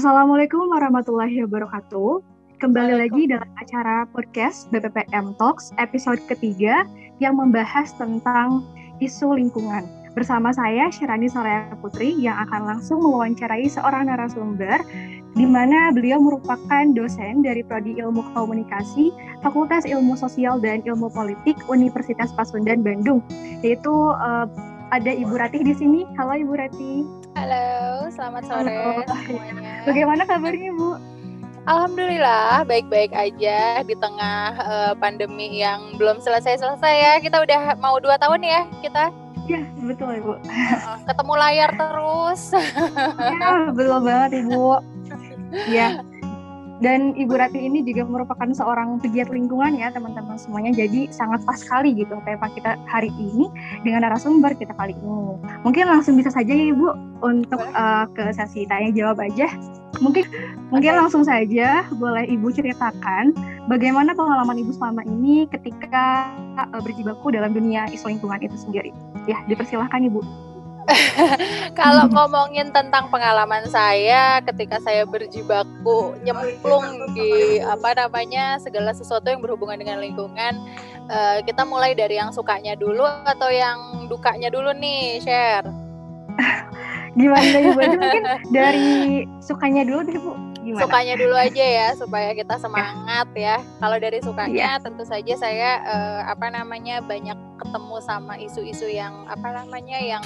Assalamualaikum warahmatullahi wabarakatuh. Kembali lagi dalam acara podcast BPPM Talks episode ketiga yang membahas tentang isu lingkungan. Bersama saya Syirani Soraya Putri yang akan langsung mewawancarai seorang narasumber di mana beliau merupakan dosen dari Prodi Ilmu Komunikasi Fakultas Ilmu Sosial dan Ilmu Politik Universitas Pasundan Bandung. Yaitu uh, ada Ibu Ratih di sini. Halo Ibu Ratih. Halo, selamat sore Halo. semuanya. Bagaimana kabarnya Bu? Alhamdulillah baik-baik aja di tengah uh, pandemi yang belum selesai-selesai ya. Kita udah mau dua tahun ya kita. Ya betul Ibu. Ketemu layar terus. ya betul banget Ibu. Ya dan Ibu Rati ini juga merupakan seorang pegiat lingkungan ya teman-teman semuanya. Jadi sangat pas sekali gitu tema kita hari ini dengan narasumber kita kali ini. Mungkin langsung bisa saja ya Ibu untuk uh, ke sesi tanya jawab aja. Mungkin mungkin langsung saja boleh Ibu ceritakan bagaimana pengalaman Ibu selama ini ketika uh, berjibaku dalam dunia isu lingkungan itu sendiri. Ya, dipersilahkan Ibu. Kalau ngomongin tentang pengalaman saya ketika saya berjibaku nyemplung di apa namanya segala sesuatu yang berhubungan dengan lingkungan, uh, kita mulai dari yang sukanya dulu atau yang dukanya dulu nih, share. Gimana ya Bu? Mungkin dari sukanya dulu deh Bu. Gimana? Sukanya dulu aja ya supaya kita semangat ya. Kalau dari sukanya yeah. tentu saja saya uh, apa namanya banyak ketemu sama isu-isu yang apa namanya yang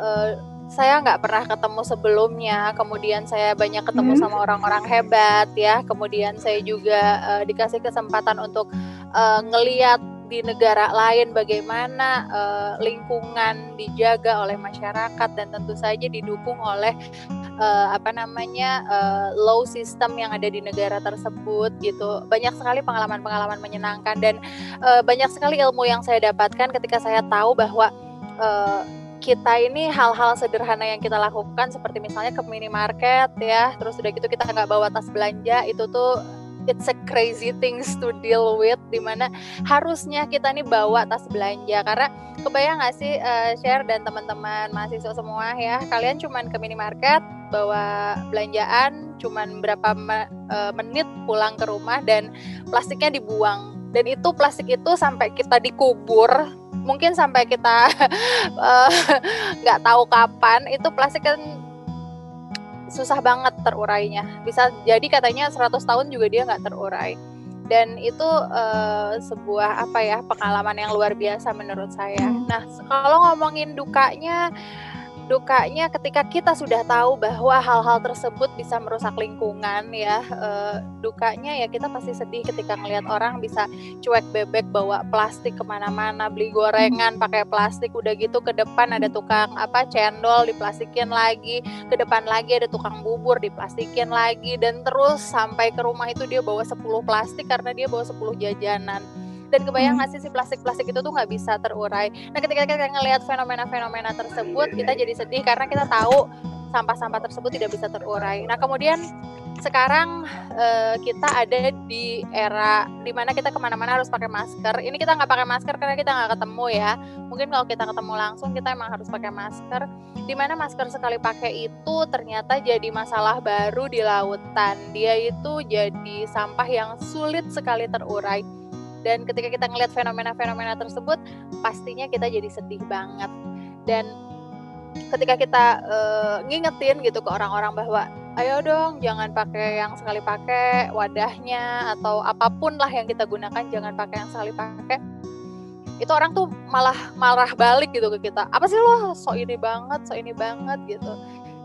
uh, saya nggak pernah ketemu sebelumnya. Kemudian saya banyak ketemu hmm. sama orang-orang hebat ya. Kemudian saya juga uh, dikasih kesempatan untuk uh, ngeliat di negara lain bagaimana uh, lingkungan dijaga oleh masyarakat dan tentu saja didukung oleh uh, apa namanya uh, law system yang ada di negara tersebut gitu. Banyak sekali pengalaman-pengalaman menyenangkan dan uh, banyak sekali ilmu yang saya dapatkan ketika saya tahu bahwa uh, kita ini hal-hal sederhana yang kita lakukan seperti misalnya ke minimarket ya terus udah gitu kita nggak bawa tas belanja itu tuh it's a crazy things to deal with di mana harusnya kita nih bawa tas belanja. Karena kebayang nggak sih uh, share dan teman-teman mahasiswa semua ya kalian cuman ke minimarket bawa belanjaan cuman berapa uh, menit pulang ke rumah dan plastiknya dibuang. Dan itu plastik itu sampai kita dikubur mungkin sampai kita eh, nggak uh, tahu kapan itu plastik kan susah banget terurainya bisa jadi katanya 100 tahun juga dia nggak terurai dan itu uh, sebuah apa ya pengalaman yang luar biasa menurut saya. Hmm. Nah kalau ngomongin dukanya dukanya ketika kita sudah tahu bahwa hal-hal tersebut bisa merusak lingkungan ya e, dukanya ya kita pasti sedih ketika ngelihat orang bisa cuek bebek bawa plastik ke mana-mana beli gorengan pakai plastik udah gitu ke depan ada tukang apa cendol diplastikin lagi ke depan lagi ada tukang bubur diplastikin lagi dan terus sampai ke rumah itu dia bawa 10 plastik karena dia bawa 10 jajanan dan kebayang hmm. nggak sih si plastik-plastik itu tuh nggak bisa terurai nah ketika kita ngelihat fenomena-fenomena tersebut kita jadi sedih karena kita tahu sampah-sampah tersebut tidak bisa terurai nah kemudian sekarang uh, kita ada di era di mana kita ke mana-mana harus pakai masker. Ini kita nggak pakai masker karena kita nggak ketemu ya. Mungkin kalau kita ketemu langsung kita emang harus pakai masker. Di mana masker sekali pakai itu ternyata jadi masalah baru di lautan. Dia itu jadi sampah yang sulit sekali terurai dan ketika kita ngelihat fenomena-fenomena tersebut pastinya kita jadi sedih banget. Dan ketika kita uh, ngingetin gitu ke orang-orang bahwa ayo dong jangan pakai yang sekali pakai wadahnya atau apa pun lah yang kita gunakan jangan pakai yang sekali pakai itu orang tuh malah marah balik gitu ke kita. Apa sih lo? So ini banget so ini banget gitu.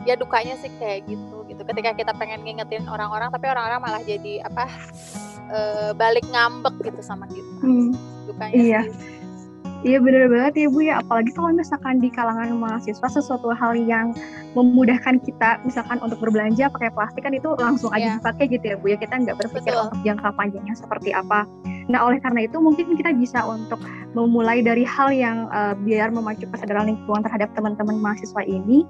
Ya dukanya sih kayak gitu gitu. Ketika kita pengen ngingetin orang-orang tapi orang-orang malah jadi apa uh, balik ngambek gitu sama kita. Hmm. Dukanya iya. Iya bener banget ya Bu ya, apalagi kalau misalkan di kalangan mahasiswa sesuatu hal yang memudahkan kita misalkan untuk berbelanja pakai plastik kan itu langsung aja yeah. dipakai gitu ya Bu ya, kita nggak berpikir Betul. untuk jangka panjangnya seperti apa. Nah oleh karena itu mungkin kita bisa untuk memulai dari hal yang uh, biar memacu kesadaran lingkungan terhadap teman-teman mahasiswa ini.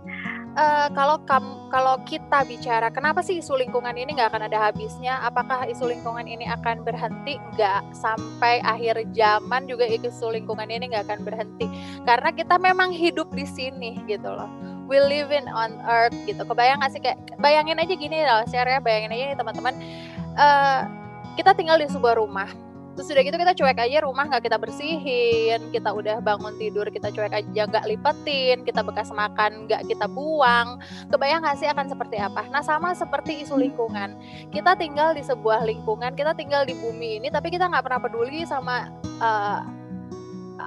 Uh, kalau kam kalau kita bicara kenapa sih isu lingkungan ini nggak akan ada habisnya? Apakah isu lingkungan ini akan berhenti? Nggak. Sampai akhir zaman juga isu lingkungan ini nggak akan berhenti. Karena kita memang hidup di sini gitu loh. we live in on earth gitu. Kebayang gak sih? Kayak bayangin aja gini loh share ya bayangin aja nih teman-teman. Uh, kita tinggal di sebuah rumah terus udah gitu kita cuek aja rumah nggak kita bersihin kita udah bangun tidur kita cuek aja nggak lipetin kita bekas makan nggak kita buang. Kebayang nggak sih akan seperti apa? Nah sama seperti isu lingkungan. Kita tinggal di sebuah lingkungan kita tinggal di bumi ini tapi kita nggak pernah peduli sama uh,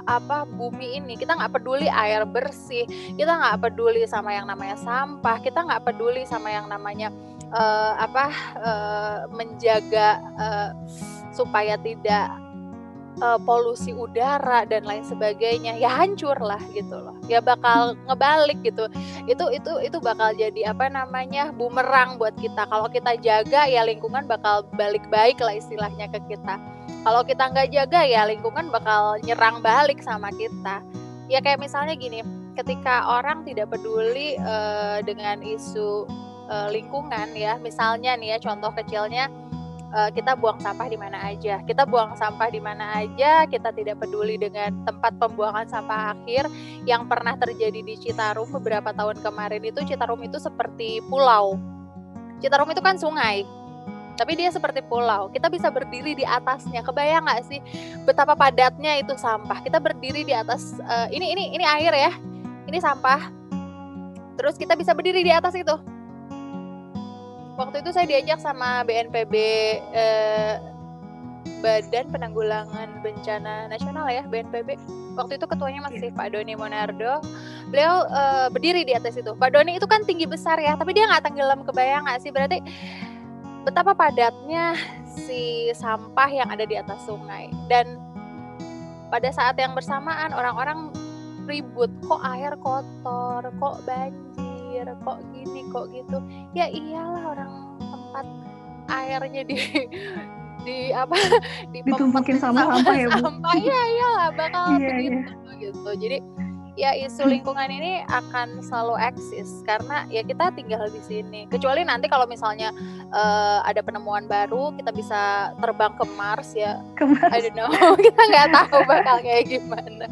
apa bumi ini. Kita nggak peduli air bersih kita nggak peduli sama yang namanya sampah kita nggak peduli sama yang namanya uh, apa uh, menjaga uh, supaya tidak uh, polusi udara dan lain sebagainya. Ya hancur lah gitu loh. Ya bakal ngebalik gitu. Itu itu itu bakal jadi apa namanya bumerang buat kita. Kalau kita jaga ya lingkungan bakal balik baik lah istilahnya ke kita. Kalau kita nggak jaga ya lingkungan bakal nyerang balik sama kita. Ya kayak misalnya gini ketika orang tidak peduli uh, dengan isu uh, lingkungan ya misalnya nih ya contoh kecilnya uh, kita buang sampah di mana aja. Kita buang sampah di mana aja, kita tidak peduli dengan tempat pembuangan sampah akhir yang pernah terjadi di Citarum beberapa tahun kemarin itu Citarum itu seperti pulau. Citarum itu kan sungai. Tapi dia seperti pulau. Kita bisa berdiri di atasnya. Kebayang nggak sih betapa padatnya itu sampah? Kita berdiri di atas uh, ini ini ini air ya. Ini sampah. Terus kita bisa berdiri di atas itu waktu itu saya diajak sama BNPB eh, Badan Penanggulangan Bencana Nasional ya BNPB. Waktu itu ketuanya masih Pak Doni Monardo. Beliau eh, berdiri di atas itu. Pak Doni itu kan tinggi besar ya, tapi dia nggak tenggelam kebayang nggak sih? Berarti betapa padatnya si sampah yang ada di atas sungai. Dan pada saat yang bersamaan orang-orang ribut, kok air kotor, kok banjir air kok gini kok gitu. Ya iyalah orang tempat airnya di di apa di ditumpukin sampah-sampah ya bu. sampah. Ya iyalah bakal iya, begitu iya. gitu. Jadi ya isu lingkungan ini akan selalu eksis karena ya kita tinggal di sini. Kecuali nanti kalau misalnya uh, ada penemuan baru, kita bisa terbang ke Mars ya. Ke Mars. I don't know, kita nggak tahu bakal kayak gimana.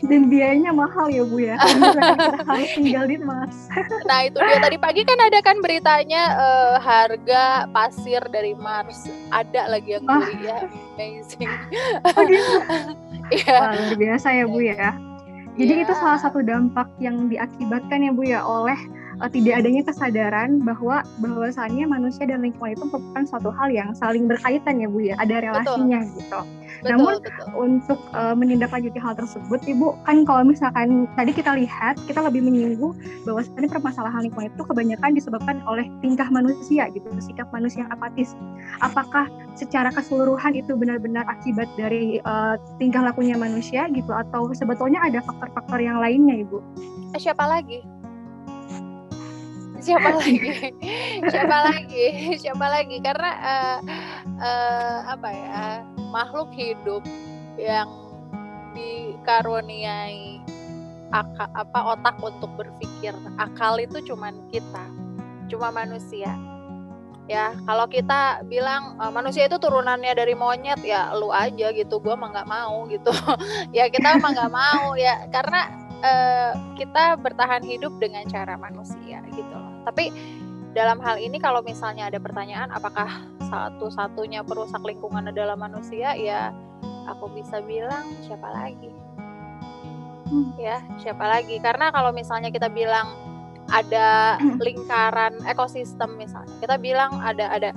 Dan biayanya mahal ya bu ya, kita harus tinggal di Mars. nah itu dia tadi pagi kan ada kan beritanya uh, harga pasir dari Mars ada lagi yang beli ah. ya, amazing. Oh gitu. Iya. luar biasa ya bu ya. Jadi yeah. itu salah satu dampak yang diakibatkan ya Bu ya oleh uh, tidak adanya kesadaran bahwa bahwasannya manusia dan lingkungan itu merupakan suatu hal yang saling berkaitan ya Bu ya, ada relasinya betul. gitu. Betul, Namun betul. untuk uh, menindaklanjuti hal tersebut, Ibu kan kalau misalkan tadi kita lihat kita lebih menyinggung bahwa sebenarnya permasalahan lingkungan itu kebanyakan disebabkan oleh tingkah manusia gitu, sikap manusia yang apatis. Apakah secara keseluruhan itu benar-benar akibat dari uh, tingkah lakunya manusia gitu atau sebetulnya ada faktor-faktor yang lainnya, Ibu? Siapa lagi? Siapa lagi? Siapa lagi? Siapa lagi? Karena uh, uh, apa ya makhluk hidup yang dikaruniai akal, apa otak untuk berpikir akal itu cuman kita cuma manusia. Ya kalau kita bilang uh, manusia itu turunannya dari monyet ya lu aja gitu gue mah nggak mau gitu. Ya kita mah nggak mau ya karena uh, kita bertahan hidup dengan cara manusia gitu loh tapi dalam hal ini kalau misalnya ada pertanyaan apakah satu-satunya perusak lingkungan adalah manusia ya aku bisa bilang siapa lagi? Hmm. ya siapa lagi? Karena kalau misalnya kita bilang ada lingkaran ekosistem misalnya kita bilang ada ada.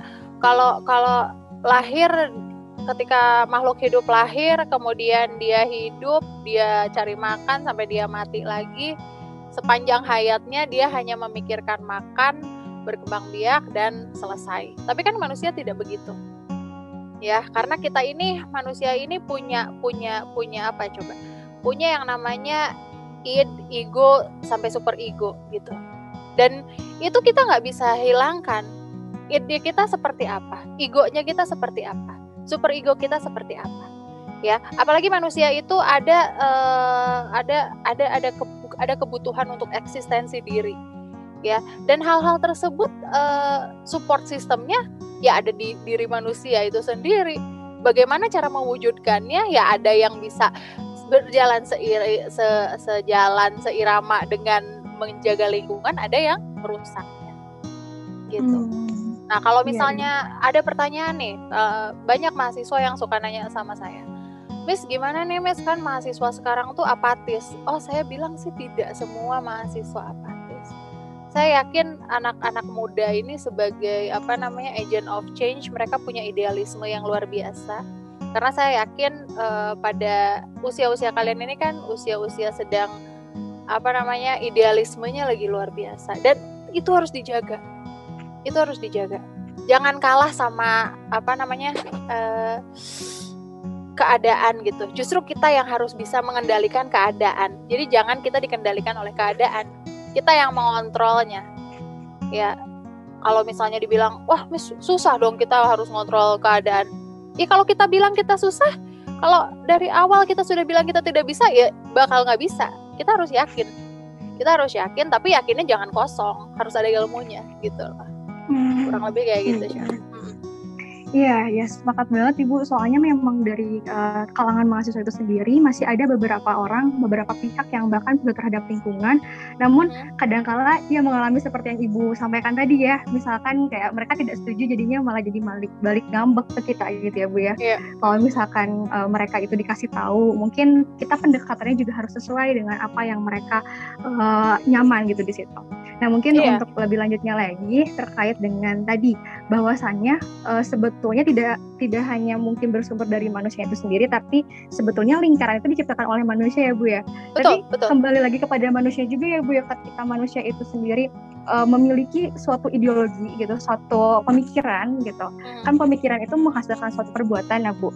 Kalau kalau lahir ketika makhluk hidup lahir kemudian dia hidup dia cari makan sampai dia mati lagi sepanjang hayatnya dia hanya memikirkan makan, berkembang biak dan selesai. Tapi kan manusia tidak begitu. Ya, karena kita ini manusia ini punya punya punya apa coba? Punya yang namanya id, ego sampai super ego gitu. Dan itu kita nggak bisa hilangkan. Id kita seperti apa? Egonya kita seperti apa? Super ego kita seperti apa? Ya, apalagi manusia itu ada uh, ada ada ada ke, ada kebutuhan untuk eksistensi diri ya. Dan hal-hal tersebut uh, support sistemnya ya ada di diri manusia itu sendiri. Bagaimana cara mewujudkannya? Ya ada yang bisa berjalan seiri, se, sejalan seirama dengan menjaga lingkungan ada yang merusaknya. Gitu. Hmm. nah kalau iya, misalnya yeah. ada pertanyaan nih uh, banyak mahasiswa yang suka nanya sama saya Miss gimana nih Miss? Kan mahasiswa sekarang tuh apatis. Oh saya bilang sih tidak semua mahasiswa apatis. Saya yakin anak-anak muda ini sebagai apa namanya agent of change mereka punya idealisme yang luar biasa. Karena saya yakin uh, pada usia-usia kalian ini kan usia-usia sedang apa namanya idealismenya lagi luar biasa. Dan itu harus dijaga. Itu harus dijaga. Jangan kalah sama apa namanya uh, keadaan gitu. Justru kita yang harus bisa mengendalikan keadaan. Jadi jangan kita dikendalikan oleh keadaan. Kita yang mengontrolnya. Ya kalau misalnya dibilang wah mis susah dong kita harus ngontrol keadaan. Ya kalau kita bilang kita susah kalau dari awal kita sudah bilang kita tidak bisa ya bakal nggak bisa. Kita harus yakin. Kita harus yakin tapi yakinnya jangan kosong. Harus ada ilmunya gitu loh. Hmm. kurang lebih kayak gitu sih. Hmm. Iya, ya sepakat banget Ibu. Soalnya memang dari uh, kalangan mahasiswa itu sendiri masih ada beberapa orang, beberapa pihak yang bahkan sudah terhadap lingkungan. Namun hmm. kadangkala ia mengalami seperti yang Ibu sampaikan tadi ya. Misalkan kayak mereka tidak setuju jadinya malah jadi balik balik ngambek ke kita gitu ya Bu ya. Yeah. Kalau misalkan uh, mereka itu dikasih tahu, mungkin kita pendekatannya juga harus sesuai dengan apa yang mereka uh, nyaman gitu di situ. Nah mungkin yeah. untuk lebih lanjutnya lagi terkait dengan tadi bahwasannya uh, sebetulnya tidak tidak hanya mungkin bersumber dari manusia itu sendiri, tapi sebetulnya lingkaran itu diciptakan oleh manusia ya bu ya. Betul, tapi betul. kembali lagi kepada manusia juga ya bu ya ketika manusia itu sendiri uh, memiliki suatu ideologi gitu, suatu pemikiran gitu. Hmm. Kan pemikiran itu menghasilkan suatu perbuatan ya bu.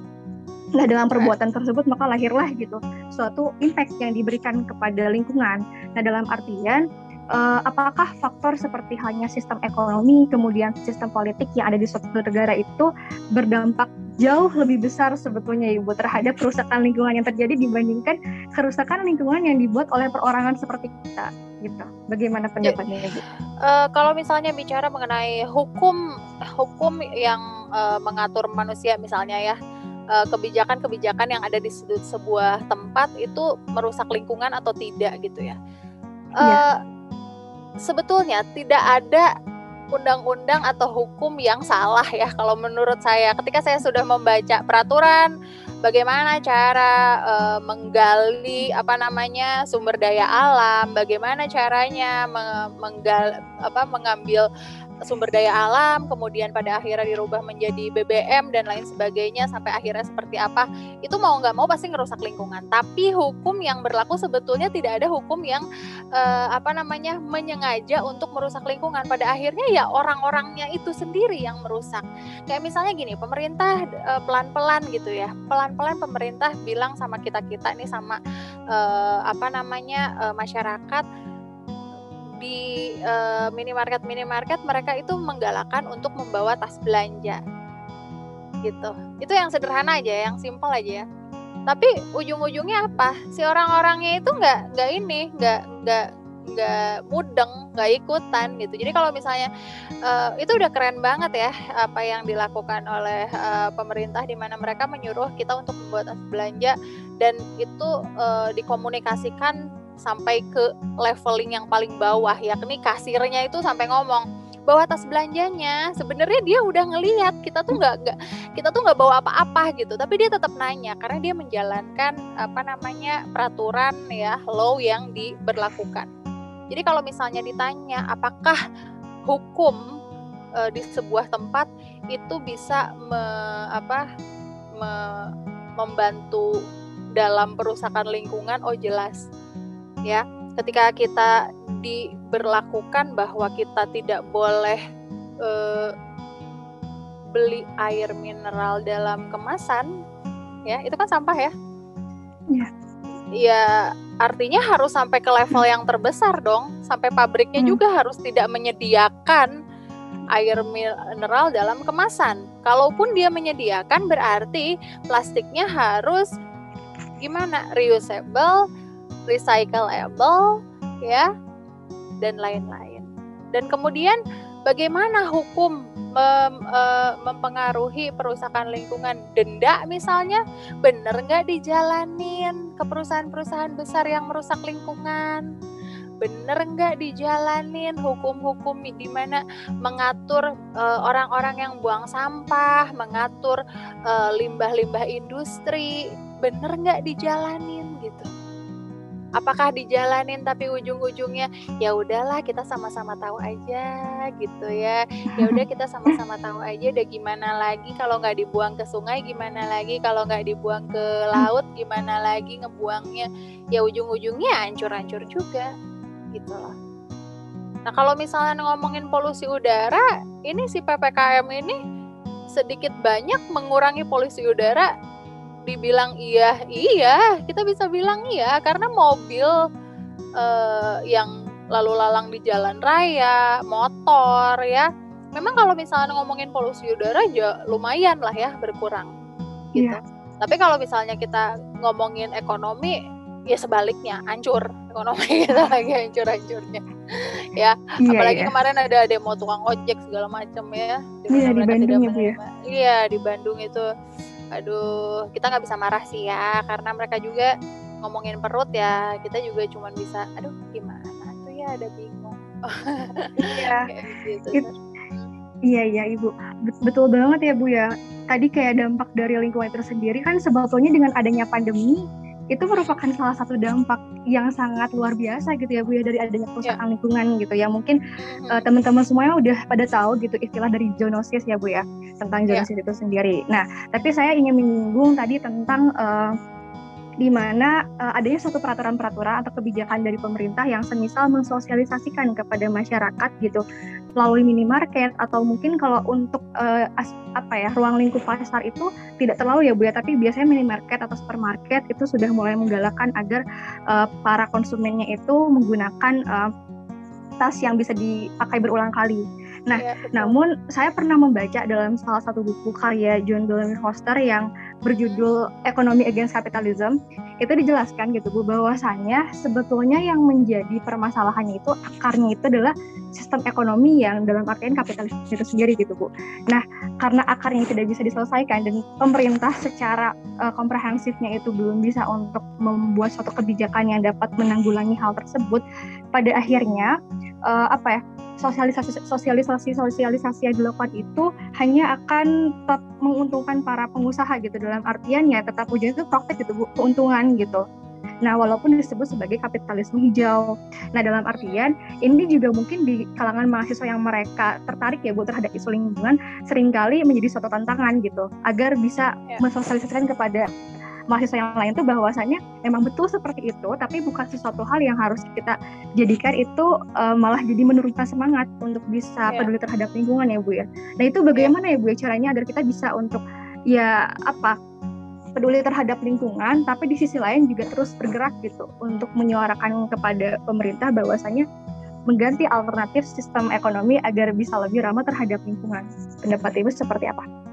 Nah dengan perbuatan tersebut maka lahirlah gitu suatu impact yang diberikan kepada lingkungan. Nah dalam artian uh, apakah faktor seperti hanya sistem ekonomi, kemudian sistem politik yang ada di suatu negara itu berdampak jauh lebih besar sebetulnya Ibu terhadap kerusakan lingkungan yang terjadi dibandingkan kerusakan lingkungan yang dibuat oleh perorangan seperti kita gitu. Bagaimana pendapatnya Ibu? Uh, kalau misalnya bicara mengenai hukum hukum yang uh, mengatur manusia misalnya ya kebijakan-kebijakan yang ada di sebuah tempat itu merusak lingkungan atau tidak gitu ya. Uh, sebetulnya tidak ada undang-undang atau hukum yang salah ya kalau menurut saya. Ketika saya sudah membaca peraturan bagaimana cara e, menggali apa namanya sumber daya alam bagaimana caranya menggal apa mengambil sumber daya alam, kemudian pada akhirnya dirubah menjadi BBM dan lain sebagainya sampai akhirnya seperti apa, itu mau nggak mau pasti ngerusak lingkungan. Tapi hukum yang berlaku sebetulnya tidak ada hukum yang uh, apa namanya menyengaja untuk merusak lingkungan. Pada akhirnya ya orang-orangnya itu sendiri yang merusak. Kayak misalnya gini, pemerintah uh, pelan-pelan gitu ya, pelan-pelan pemerintah bilang sama kita kita ini sama uh, apa namanya uh, masyarakat di uh, minimarket minimarket mereka itu menggalakkan untuk membawa tas belanja. Gitu. Itu yang sederhana aja yang simpel aja ya. Tapi ujung-ujungnya apa? Si orang-orangnya itu nggak nggak ini nggak nggak nggak mudeng nggak ikutan gitu. Jadi kalau misalnya uh, itu udah keren banget ya apa yang dilakukan oleh uh, pemerintah di mana mereka menyuruh kita untuk membuat belanja. Dan itu uh, dikomunikasikan sampai ke leveling yang paling bawah yakni kasirnya itu sampai ngomong bawa tas belanjanya. Sebenarnya dia udah ngelihat kita tuh nggak nggak kita tuh nggak bawa apa-apa gitu tapi dia tetap nanya karena dia menjalankan apa namanya peraturan ya law yang diberlakukan. Jadi kalau misalnya ditanya apakah hukum e, di sebuah tempat itu bisa me, apa me, membantu dalam perusakan lingkungan? Oh jelas ya. Ketika kita diberlakukan bahwa kita tidak boleh uh, beli air mineral dalam kemasan ya itu kan sampah ya? Ya ya artinya harus sampai ke level yang terbesar dong. Sampai pabriknya hmm. juga harus tidak menyediakan air mineral dalam kemasan. Kalaupun dia menyediakan berarti plastiknya harus gimana? Reusable recyclable ya dan lain-lain. Dan kemudian bagaimana hukum mem, e, mempengaruhi perusahaan lingkungan? Denda misalnya benar nggak dijalanin ke perusahaan-perusahaan besar yang merusak lingkungan? Bener nggak dijalanin hukum-hukum di mana mengatur uh, orang-orang yang buang sampah, mengatur uh, limbah-limbah industri, bener nggak dijalanin gitu apakah dijalanin tapi ujung-ujungnya ya udahlah kita sama-sama tahu aja gitu ya. Ya udah kita sama-sama tahu aja udah gimana lagi kalau nggak dibuang ke sungai gimana lagi kalau nggak dibuang ke laut gimana lagi ngebuangnya. Ya ujung-ujungnya hancur-hancur juga gitu loh. Nah kalau misalnya ngomongin polusi udara ini si ppkm ini sedikit banyak mengurangi polusi udara dibilang iya iya kita bisa bilang iya. Karena mobil uh, yang lalu lalang di jalan raya motor ya memang kalau misalnya ngomongin polusi udara ya lumayan lah ya berkurang gitu. Yeah. tapi kalau misalnya kita ngomongin ekonomi ya sebaliknya hancur. Ekonomi kita lagi hancur-hancurnya ya. yeah, apalagi yeah. kemarin ada demo tukang ojek segala macam ya. Iya di Bandung ya. ya iya di Bandung itu aduh kita nggak bisa marah sih ya karena mereka juga ngomongin perut ya kita juga cuma bisa aduh gimana tuh ya ada bingung. Iya. Gitu, iya iya ibu. Betul banget ya bu ya. Tadi kayak dampak dari lingkungan itu sendiri kan sebetulnya dengan adanya pandemi itu merupakan salah satu dampak yang sangat luar biasa gitu ya Bu ya dari adanya kerusakan yeah. lingkungan gitu ya mungkin uh, teman-teman semuanya udah pada tahu gitu istilah dari zoonosis ya Bu ya tentang zoonosis yeah. itu sendiri. Nah tapi saya ingin menyinggung tadi tentang uh, di mana uh, adanya suatu peraturan-peraturan atau kebijakan dari pemerintah yang semisal mensosialisasikan kepada masyarakat gitu. Melalui minimarket atau mungkin kalau untuk uh, as, apa ya ruang lingkup pasar itu tidak terlalu ya Bu ya. Tapi biasanya minimarket atau supermarket itu sudah mulai menggalakkan agar uh, para konsumennya itu menggunakan uh, tas yang bisa dipakai berulang kali. Nah, ya, namun saya pernah membaca dalam salah satu buku karya John Bellamy Foster yang berjudul Economy Against Capitalism itu dijelaskan gitu Bu bahwasanya sebetulnya yang menjadi permasalahannya itu akarnya itu adalah sistem ekonomi yang dalam artian kapitalisme itu sendiri gitu Bu. Nah karena akarnya tidak bisa diselesaikan dan pemerintah secara uh, komprehensifnya itu belum bisa untuk membuat suatu kebijakan yang dapat menanggulangi hal tersebut pada akhirnya uh, apa ya sosialisasi sosialisasi sosialisasi yang dilakukan itu hanya akan tetap menguntungkan para pengusaha gitu dalam artian ya tetap ujungnya itu profit gitu keuntungan gitu. Nah, walaupun disebut sebagai kapitalisme hijau. Nah, dalam artian ini juga mungkin di kalangan mahasiswa yang mereka tertarik ya buat terhadap isu lingkungan sering kali menjadi suatu tantangan gitu agar bisa ya. mensosialisasikan kepada mahasiswa yang lain tuh bahwasanya memang betul seperti itu tapi bukan sesuatu hal yang harus kita jadikan itu uh, malah jadi menurunkan semangat untuk bisa yeah. peduli terhadap lingkungan ya Bu ya. Nah itu bagaimana yeah. ya Bu ya caranya agar kita bisa untuk ya apa peduli terhadap lingkungan, tapi di sisi lain juga terus bergerak gitu untuk menyuarakan kepada pemerintah bahwasanya mengganti alternatif sistem ekonomi agar bisa lebih ramah terhadap lingkungan. Pendapat Ibu seperti apa?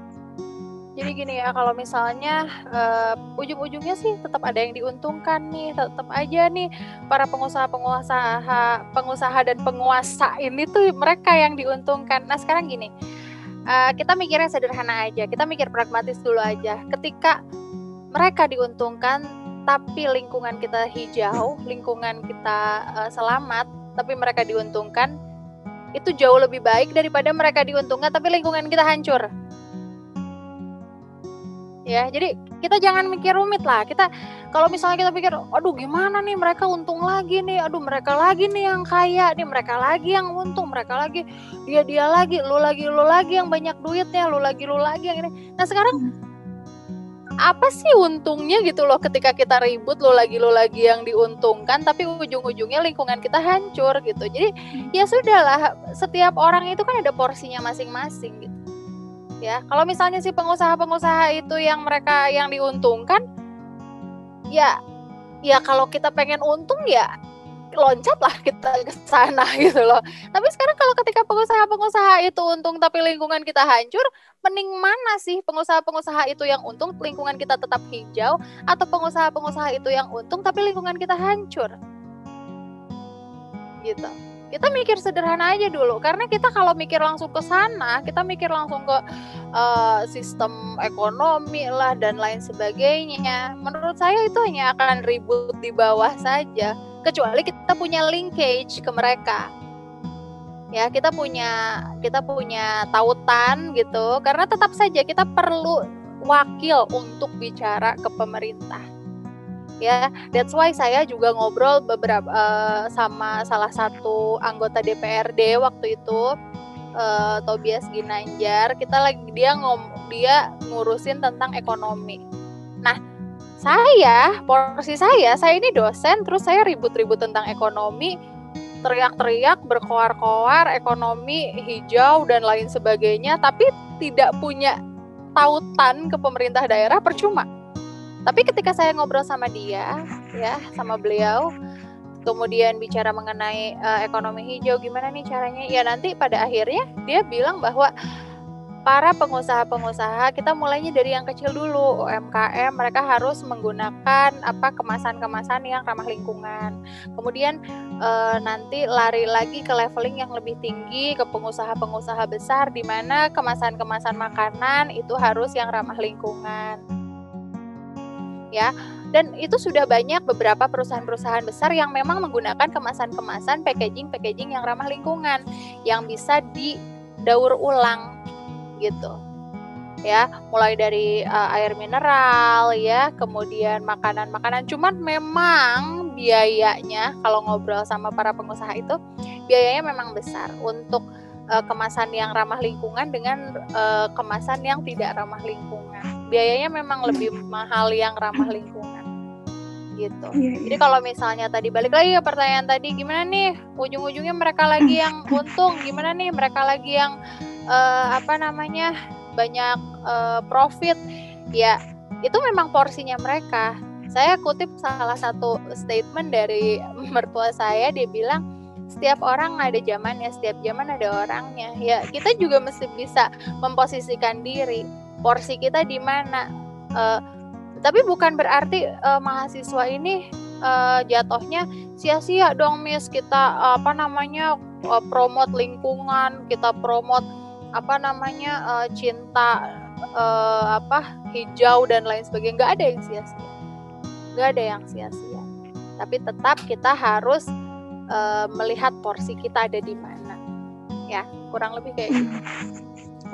Jadi gini ya, kalau misalnya uh, ujung-ujungnya sih tetap ada yang diuntungkan nih, tetap aja nih para pengusaha-pengusaha, pengusaha dan penguasa ini tuh mereka yang diuntungkan. Nah sekarang gini, uh, kita mikirnya sederhana aja, kita mikir pragmatis dulu aja. Ketika mereka diuntungkan, tapi lingkungan kita hijau, lingkungan kita uh, selamat, tapi mereka diuntungkan, itu jauh lebih baik daripada mereka diuntungkan tapi lingkungan kita hancur ya jadi kita jangan mikir rumit lah. Kita kalau misalnya kita pikir aduh gimana nih mereka untung lagi nih? Aduh mereka lagi nih yang kaya nih mereka lagi yang untung mereka lagi dia dia lagi lu lagi lu lagi yang banyak duitnya lu lagi lu lagi yang ini. Nah sekarang apa sih untungnya gitu loh ketika kita ribut lo lagi lo lagi yang diuntungkan tapi ujung-ujungnya lingkungan kita hancur gitu. Jadi ya sudahlah setiap orang itu kan ada porsinya masing-masing gitu ya kalau misalnya si pengusaha-pengusaha itu yang mereka yang diuntungkan ya ya kalau kita pengen untung ya loncatlah kita ke sana gitu loh. Tapi sekarang kalau ketika pengusaha-pengusaha itu untung tapi lingkungan kita hancur, mending mana sih pengusaha-pengusaha itu yang untung lingkungan kita tetap hijau atau pengusaha-pengusaha itu yang untung tapi lingkungan kita hancur? Gitu kita mikir sederhana aja dulu karena kita kalau mikir langsung ke sana kita mikir langsung ke uh, sistem ekonomi lah dan lain sebagainya. Menurut saya itu hanya akan ribut di bawah saja kecuali kita punya linkage ke mereka. Ya kita punya kita punya tautan gitu karena tetap saja kita perlu wakil untuk bicara ke pemerintah ya that's why saya juga ngobrol beberapa uh, sama salah satu anggota DPRD waktu itu uh, Tobias Ginanjar. Kita lagi dia ngom dia ngurusin tentang ekonomi. Nah saya porsi saya saya ini dosen terus saya ribut-ribut tentang ekonomi teriak-teriak berkoar-koar ekonomi hijau dan lain sebagainya tapi tidak punya tautan ke pemerintah daerah percuma tapi ketika saya ngobrol sama dia, ya, sama beliau, kemudian bicara mengenai uh, ekonomi hijau, gimana nih caranya? Ya nanti pada akhirnya dia bilang bahwa para pengusaha-pengusaha kita mulainya dari yang kecil dulu UMKM mereka harus menggunakan apa kemasan-kemasan yang ramah lingkungan kemudian e, nanti lari lagi ke leveling yang lebih tinggi ke pengusaha-pengusaha besar di mana kemasan-kemasan makanan itu harus yang ramah lingkungan ya. Dan itu sudah banyak beberapa perusahaan-perusahaan besar yang memang menggunakan kemasan-kemasan packaging-packaging yang ramah lingkungan yang bisa didaur ulang gitu. Ya, mulai dari uh, air mineral ya, kemudian makanan-makanan cuman memang biayanya kalau ngobrol sama para pengusaha itu biayanya memang besar untuk uh, kemasan yang ramah lingkungan dengan uh, kemasan yang tidak ramah lingkungan biayanya memang lebih mahal yang ramah lingkungan gitu. Yeah, yeah. Jadi kalau misalnya tadi balik lagi ke pertanyaan tadi gimana nih ujung-ujungnya mereka lagi yang untung, gimana nih mereka lagi yang uh, apa namanya banyak uh, profit, ya itu memang porsinya mereka. Saya kutip salah satu statement dari mertua saya, dia bilang setiap orang ada zamannya, setiap zaman ada orangnya. Ya kita juga mesti bisa memposisikan diri porsi kita di mana. Uh, tapi bukan berarti uh, mahasiswa ini uh, jatuhnya sia-sia dong miss. Kita uh, apa namanya uh, promote lingkungan kita promote apa namanya uh, cinta uh, apa hijau dan lain sebagainya. Nggak ada yang sia-sia. Nggak ada yang sia-sia. Tapi tetap kita harus uh, melihat porsi kita ada di mana ya kurang lebih kayak gitu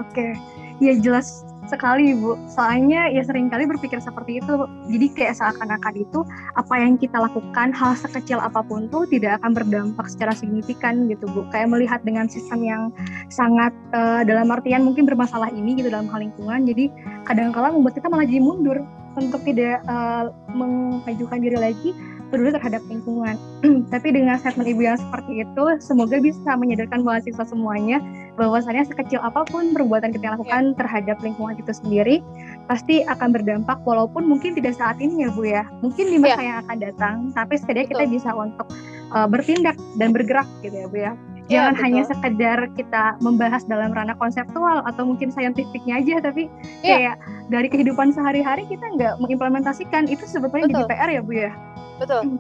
oke okay. ya jelas sekali Bu. Soalnya ya sering kali berpikir seperti itu. Jadi kayak seakan-akan itu apa yang kita lakukan hal sekecil apa pun tuh tidak akan berdampak secara signifikan gitu Bu. Kayak melihat dengan sistem yang sangat uh, dalam artian mungkin bermasalah ini gitu dalam hal lingkungan. Jadi kadang-kala membuat kita malah jadi mundur untuk tidak uh, mengajukan diri lagi peduli terhadap lingkungan. Tapi dengan statement ibu yang seperti itu, semoga bisa menyadarkan mahasiswa semuanya bahwasannya sekecil apa pun perbuatan kita lakukan yeah. terhadap lingkungan itu sendiri pasti akan berdampak walaupun mungkin tidak saat ini ya Bu ya. Mungkin di masa yeah. yang akan datang, tapi setidaknya kita bisa untuk uh, bertindak dan bergerak gitu ya Bu ya. Iya, Jangan ya, hanya sekedar kita membahas dalam ranah konseptual atau mungkin saintifiknya aja, tapi ya. kayak dari kehidupan sehari-hari kita nggak mengimplementasikan itu sebetulnya jadi PR ya Bu ya betul hmm.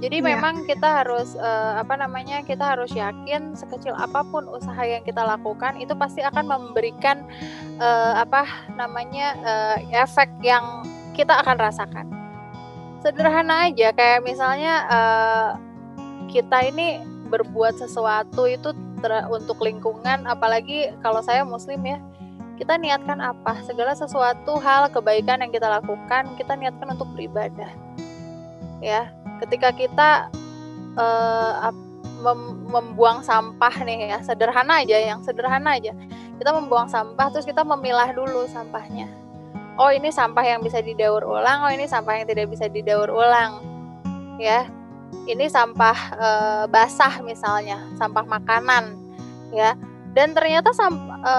jadi yeah. memang kita harus uh, apa namanya kita harus yakin sekecil apa pun usaha yang kita lakukan itu pasti akan memberikan uh, apa namanya uh, efek yang kita akan rasakan sederhana aja kayak misalnya uh, kita ini berbuat sesuatu itu untuk lingkungan apalagi kalau saya muslim ya. Kita niatkan apa? Segala sesuatu hal kebaikan yang kita lakukan kita niatkan untuk beribadah. Ya ketika kita uh, mem membuang sampah nih ya sederhana aja yang sederhana aja. Kita membuang sampah terus kita memilah dulu sampahnya. Oh ini sampah yang bisa didaur ulang oh ini sampah yang tidak bisa didaur ulang. Ya ini sampah e, basah misalnya sampah makanan ya. Dan ternyata sampah, e,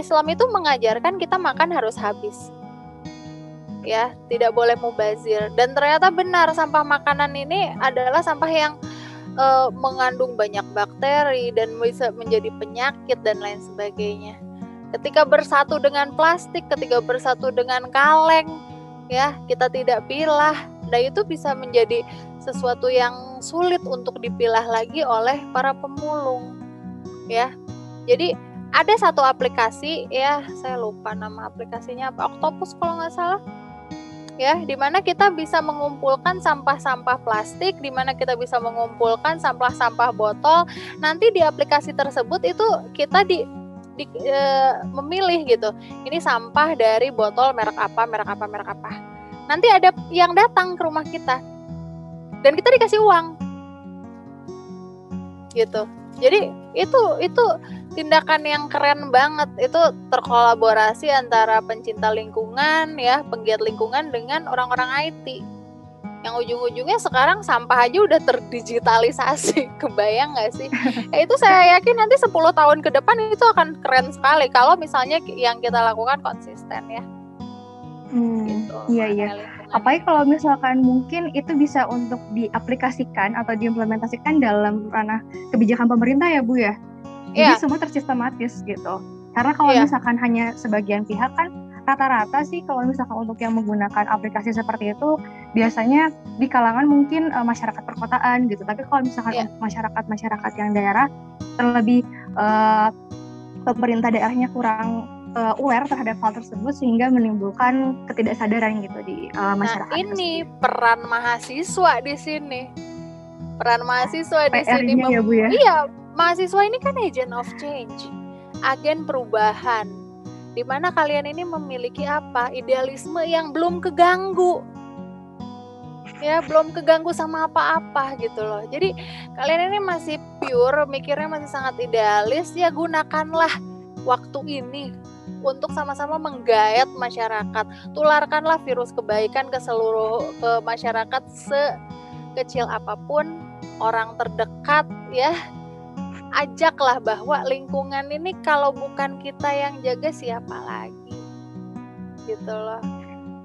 Islam itu mengajarkan kita makan harus habis ya. Tidak boleh mubazir. Dan ternyata benar sampah makanan ini adalah sampah yang uh, mengandung banyak bakteri dan bisa menjadi penyakit dan lain sebagainya. Ketika bersatu dengan plastik ketika bersatu dengan kaleng ya kita tidak pilah. Dan itu bisa menjadi sesuatu yang sulit untuk dipilah lagi oleh para pemulung. Ya jadi ada satu aplikasi ya saya lupa nama aplikasinya apa Octopus kalau nggak salah. Ya di mana kita bisa mengumpulkan sampah-sampah plastik di mana kita bisa mengumpulkan sampah-sampah botol. Nanti di aplikasi tersebut itu kita di, di e, memilih gitu. Ini sampah dari botol merek apa merek apa merek apa. Nanti ada yang datang ke rumah kita. Dan kita dikasih uang. Gitu. Jadi itu itu tindakan yang keren banget. Itu terkolaborasi antara pencinta lingkungan ya penggiat lingkungan dengan orang-orang IT yang ujung-ujungnya sekarang sampah aja udah terdigitalisasi kebayang nggak sih ya, itu saya yakin nanti 10 tahun ke depan itu akan keren sekali kalau misalnya yang kita lakukan konsisten ya hmm, gitu iya iya apalagi kalau misalkan mungkin itu bisa untuk diaplikasikan atau diimplementasikan dalam ranah kebijakan pemerintah ya Bu ya jadi yeah. semua tersistematis gitu. Karena kalau yeah. misalkan hanya sebagian pihak kan rata-rata sih kalau misalkan untuk yang menggunakan aplikasi seperti itu biasanya di kalangan mungkin uh, masyarakat perkotaan gitu. Tapi kalau misalkan yeah. masyarakat-masyarakat yang daerah terlebih uh, pemerintah daerahnya kurang uh, aware terhadap hal tersebut sehingga menimbulkan ketidaksadaran gitu di uh, masyarakat. Nah, ini tersebut. peran mahasiswa di sini. Peran mahasiswa di sini ya, Bu ya. Iya, mahasiswa ini kan agent of change, agen perubahan. Di mana kalian ini memiliki apa? Idealisme yang belum keganggu. Ya, belum keganggu sama apa-apa gitu loh. Jadi kalian ini masih pure, mikirnya masih sangat idealis, ya gunakanlah waktu ini untuk sama-sama menggayat masyarakat. Tularkanlah virus kebaikan ke seluruh ke masyarakat sekecil apa pun orang terdekat ya ajaklah bahwa lingkungan ini kalau bukan kita yang jaga siapa lagi. Gitu loh.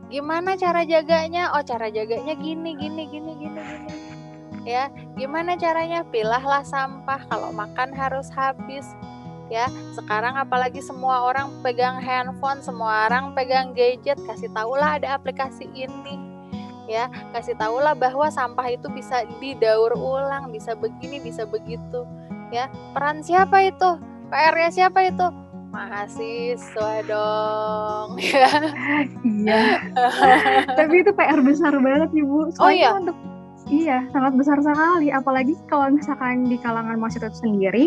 Gimana cara jaganya? Oh cara jaganya gini gini gini gini gini. Ya gimana caranya? Pilahlah sampah kalau makan harus habis. Ya sekarang apalagi semua orang pegang handphone semua orang pegang gadget kasih tahulah ada aplikasi ini. Ya kasih tahulah bahwa sampah itu bisa didaur ulang bisa begini bisa begitu ya peran siapa itu? PR-nya siapa itu? Mahasiswa dong. Iya. Tapi itu PR besar banget ibu. Oh iya? untuk iya sangat besar sekali. Apalagi kalau misalkan di kalangan mahasiswa itu sendiri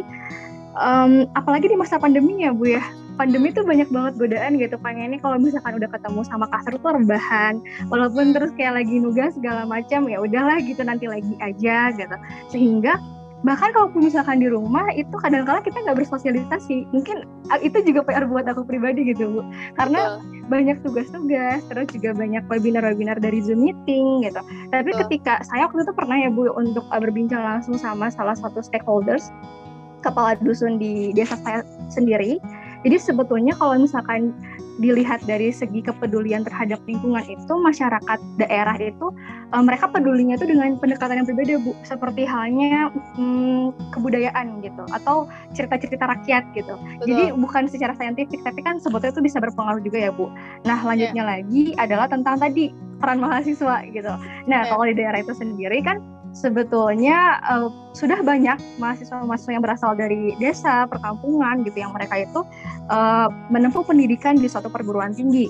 um, apalagi di masa pandemi ya bu ya. Pandemi tuh banyak banget godaan gitu pengen ini kalau misalkan udah ketemu sama kasar tuh rebahan. Walaupun terus kayak lagi nugas segala macam ya udahlah gitu nanti lagi aja gitu. Sehingga bahkan kalau misalkan di rumah itu kadang-kala kita nggak bersosialisasi mungkin itu juga PR buat aku pribadi gitu bu karena Betul. banyak tugas-tugas terus juga banyak webinar-webinar dari zoom meeting gitu tapi Betul. ketika saya waktu itu pernah ya bu untuk uh, berbincang langsung sama salah satu stakeholders kepala dusun di desa saya sendiri jadi sebetulnya kalau misalkan dilihat dari segi kepedulian terhadap lingkungan itu masyarakat daerah itu uh, mereka pedulinya itu dengan pendekatan yang berbeda bu seperti halnya um, kebudayaan gitu atau cerita-cerita rakyat gitu Betul. jadi bukan secara saintifik tapi kan sebetulnya itu bisa berpengaruh juga ya bu nah lanjutnya yeah. lagi adalah tentang tadi peran mahasiswa gitu nah yeah. kalau di daerah itu sendiri kan sebetulnya uh, sudah banyak mahasiswa-mahasiswa yang berasal dari desa, perkampungan gitu yang mereka itu uh, menempuh pendidikan di suatu perguruan tinggi.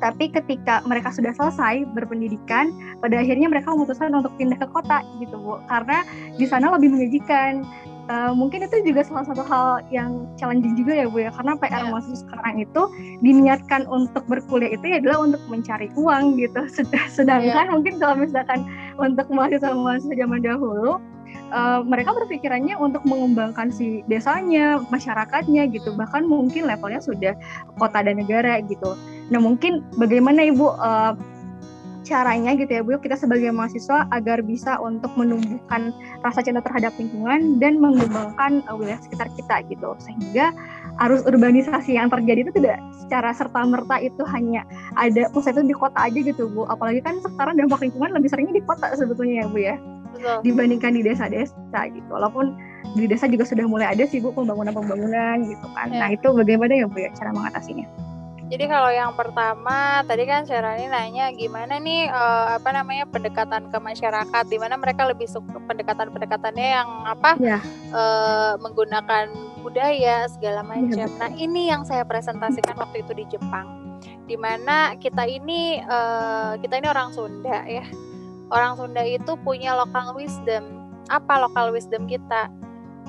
Tapi ketika mereka sudah selesai berpendidikan, pada akhirnya mereka memutuskan untuk pindah ke kota gitu, Bu. Karena di sana lebih menyajikan, Uh, mungkin itu juga salah satu hal yang challenging juga ya Bu ya karena PR yeah. mahasiswa sekarang itu diniatkan untuk berkuliah itu ya adalah untuk mencari uang gitu sedangkan yeah. mungkin kalau misalkan untuk mahasiswa-mahasiswa zaman dahulu uh, mereka berpikirannya untuk mengembangkan si desanya, masyarakatnya gitu, bahkan mungkin levelnya sudah kota dan negara gitu. Nah mungkin bagaimana ibu uh, caranya gitu ya Bu kita sebagai mahasiswa agar bisa untuk menumbuhkan rasa cinta terhadap lingkungan dan mengembangkan uh, wilayah sekitar kita gitu. Sehingga arus urbanisasi yang terjadi itu tidak secara serta merta itu hanya ada pusat itu di kota aja gitu Bu. Apalagi kan sekarang dampak lingkungan lebih seringnya di kota sebetulnya ya Bu ya Betul. dibandingkan di desa-desa gitu. Walaupun di desa juga sudah mulai ada sih Bu pembangunan-pembangunan gitu kan. Ya. nah itu bagaimana ya Bu ya cara mengatasinya jadi kalau yang pertama tadi kan Sherani nanya gimana nih uh, apa namanya pendekatan ke masyarakat, di mana mereka lebih suka pendekatan-pendekatannya yang apa ya. uh, menggunakan budaya segala iya, macam. Ya, nah ini yang saya presentasikan waktu itu di Jepang. di mana kita ini uh, kita ini orang Sunda ya orang Sunda itu punya local wisdom apa local wisdom kita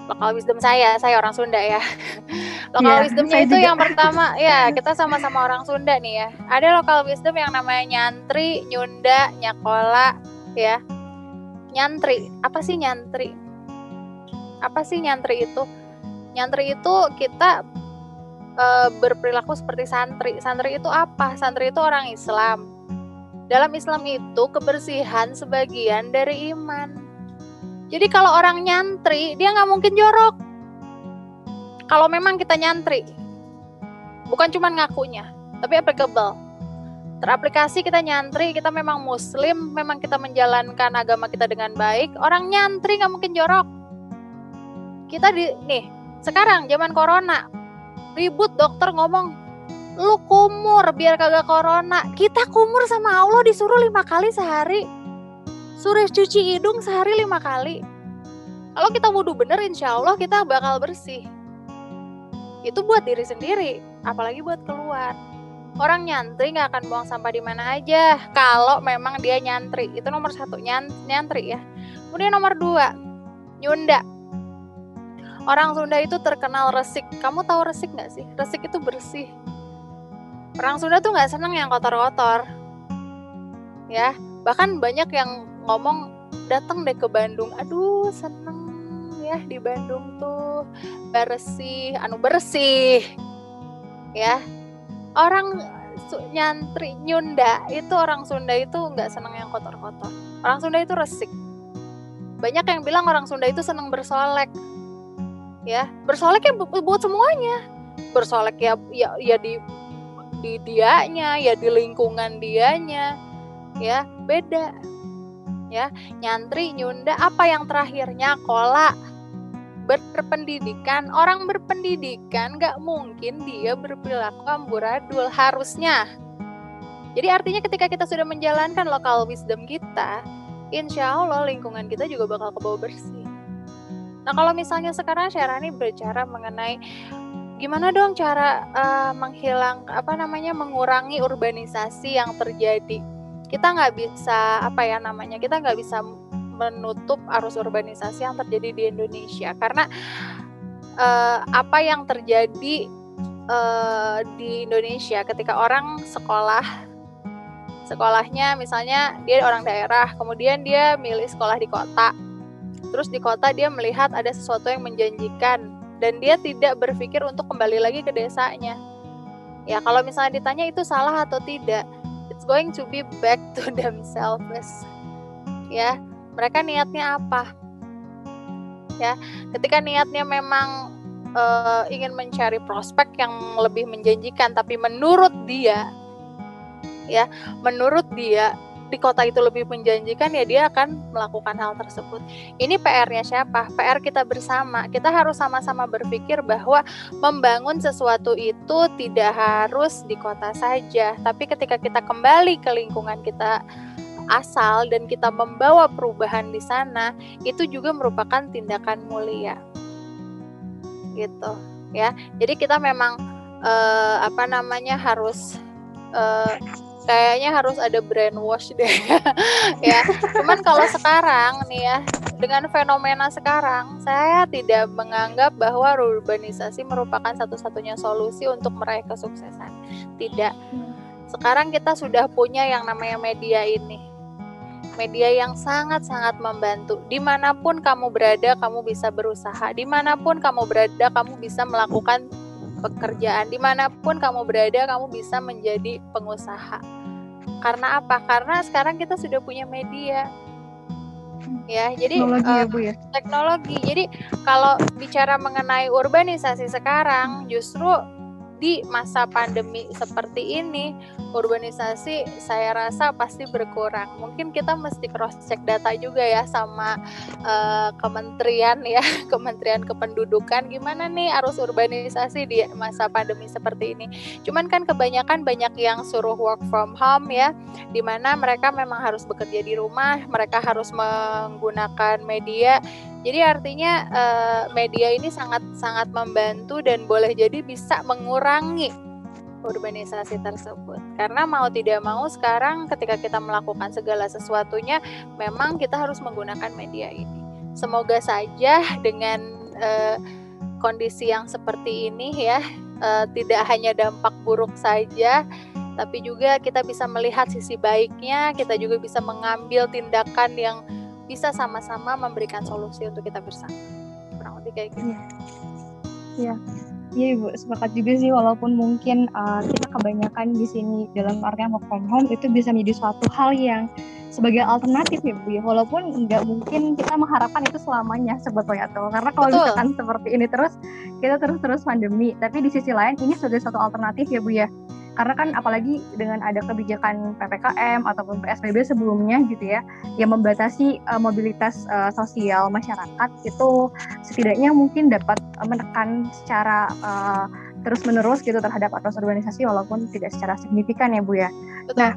lokal wisdom saya saya orang Sunda ya lokal yeah, wisdomnya itu juga. yang pertama ya kita sama-sama orang Sunda nih ya ada lokal wisdom yang namanya nyantri nyunda nyakola ya nyantri apa sih nyantri apa sih nyantri itu nyantri itu kita e, berperilaku seperti santri. Santri itu apa? Santri itu orang Islam. Dalam Islam itu kebersihan sebagian dari iman. Jadi kalau orang nyantri, dia nggak mungkin jorok. Kalau memang kita nyantri, bukan cuma ngakunya, tapi applicable. Teraplikasi kita nyantri, kita memang muslim, memang kita menjalankan agama kita dengan baik. Orang nyantri nggak mungkin jorok. Kita di nih, sekarang zaman corona, ribut dokter ngomong lu kumur biar kagak corona kita kumur sama Allah disuruh lima kali sehari suruh cuci hidung sehari lima kali kalau kita wudhu bener insya Allah kita bakal bersih itu buat diri sendiri apalagi buat keluar orang nyantri nggak akan buang sampah di mana aja kalau memang dia nyantri itu nomor satu nyantri ya kemudian nomor dua nyunda Orang Sunda itu terkenal resik. Kamu tahu resik nggak sih? Resik itu bersih. Orang Sunda tuh nggak senang yang kotor-kotor. Ya, bahkan banyak yang ngomong datang deh ke Bandung. Aduh, seneng ya di Bandung tuh bersih, anu bersih. Ya, orang nyantri nyunda itu orang Sunda itu nggak senang yang kotor-kotor. Orang Sunda itu resik. Banyak yang bilang orang Sunda itu senang bersolek ya bersolek ya buat semuanya bersolek ya ya ya di di dianya ya di lingkungan dianya ya beda ya. Nyantri nyunda apa yang terakhirnya? Kola berpendidikan. Orang berpendidikan nggak mungkin dia berperilaku amburadul harusnya. Jadi artinya ketika kita sudah menjalankan lokal wisdom kita insya Allah lingkungan kita juga bakal kebawa bersih. Nah, kalau misalnya sekarang Syarani berbicara mengenai gimana dong cara uh, menghilang apa namanya mengurangi urbanisasi yang terjadi. Kita nggak bisa apa ya namanya kita nggak bisa menutup arus urbanisasi yang terjadi di Indonesia. Karena uh, apa yang terjadi uh, di Indonesia ketika orang sekolah sekolahnya misalnya dia orang daerah kemudian dia milih sekolah di kota. Terus di kota dia melihat ada sesuatu yang menjanjikan dan dia tidak berpikir untuk kembali lagi ke desanya. Ya, kalau misalnya ditanya itu salah atau tidak, going to be back to themselves. Ya, mereka niatnya apa? Ya, ketika niatnya memang uh, ingin mencari prospek yang lebih menjanjikan tapi menurut dia ya, menurut dia di kota itu lebih menjanjikan ya dia akan melakukan hal tersebut. Ini PR-nya siapa? PR kita bersama. Kita harus sama-sama berpikir bahwa membangun sesuatu itu tidak harus di kota saja, tapi ketika kita kembali ke lingkungan kita asal dan kita membawa perubahan di sana, itu juga merupakan tindakan mulia. Gitu, ya. Jadi kita memang uh, apa namanya harus uh, kayaknya harus ada brainwash deh ya cuman kalau sekarang nih ya dengan fenomena sekarang saya tidak menganggap bahwa urbanisasi merupakan satu-satunya solusi untuk meraih kesuksesan tidak sekarang kita sudah punya yang namanya media ini media yang sangat-sangat membantu. Di mana pun kamu berada, kamu bisa berusaha. Di mana pun kamu berada, kamu bisa melakukan pekerjaan. Di mana pun kamu berada, kamu bisa menjadi pengusaha. Karena apa? Karena sekarang kita sudah punya media. Ya, jadi teknologi, uh, ya, Bu, ya? teknologi. Jadi kalau bicara mengenai urbanisasi sekarang, justru di masa pandemi seperti ini urbanisasi saya rasa pasti berkurang. Mungkin kita mesti cross check data juga ya sama uh, kementerian ya kementerian kependudukan. Gimana nih arus urbanisasi di masa pandemi seperti ini? Cuman kan kebanyakan banyak yang suruh work from home ya di mana mereka memang harus bekerja di rumah mereka harus menggunakan media jadi artinya uh, media ini sangat sangat membantu dan boleh jadi bisa mengurangi urbanisasi tersebut. Karena mau tidak mau sekarang ketika kita melakukan segala sesuatunya memang kita harus menggunakan media ini. Semoga saja dengan uh, kondisi yang seperti ini ya uh, tidak hanya dampak buruk saja tapi juga kita bisa melihat sisi baiknya, kita juga bisa mengambil tindakan yang bisa sama-sama memberikan solusi untuk kita bersama. Kurang lebih kayak gitu. Iya. Iya Ibu, sepakat juga sih walaupun mungkin uh, kita kebanyakan di sini dalam artian work from home itu bisa menjadi suatu hal yang sebagai alternatif ya Bu ya. Walaupun nggak mungkin kita mengharapkan itu selamanya sebetulnya tuh. Karena kalau misalkan seperti ini terus kita terus-terus pandemi, tapi di sisi lain ini sebagai suatu alternatif ya Bu ya karena kan apalagi dengan ada kebijakan ppkm ataupun psbb sebelumnya gitu ya yang membatasi uh, mobilitas uh, sosial masyarakat itu setidaknya mungkin dapat uh, menekan secara uh, terus menerus gitu terhadap atas organisasi walaupun tidak secara signifikan ya bu ya. Nah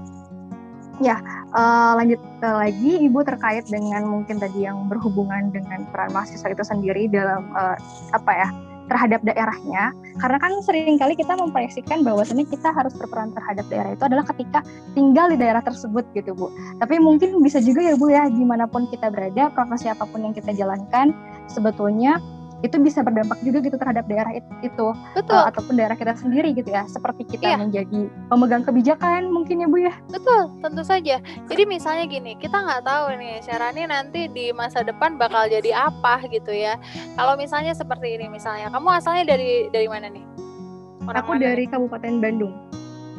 Ya, uh, lanjut lagi Ibu terkait dengan mungkin tadi yang berhubungan dengan peran mahasiswa itu sendiri dalam uh, apa ya terhadap daerahnya karena kan sering kali kita memproyeksikan bahwasannya kita harus berperan terhadap daerah itu adalah ketika tinggal di daerah tersebut gitu Bu. Tapi mungkin bisa juga ya Bu ya di mana pun kita berada profesi apa pun yang kita jalankan sebetulnya itu bisa berdampak juga gitu terhadap daerah itu betul. uh, ataupun daerah kita sendiri gitu ya. Seperti kita iya. menjadi pemegang kebijakan mungkin ya bu ya? Betul tentu saja. Jadi misalnya gini kita nggak tahu nih Syarani nanti di masa depan bakal jadi apa gitu ya. Kalau misalnya seperti ini misalnya kamu asalnya dari dari mana nih? Orang aku mana? dari nih? Kabupaten Bandung.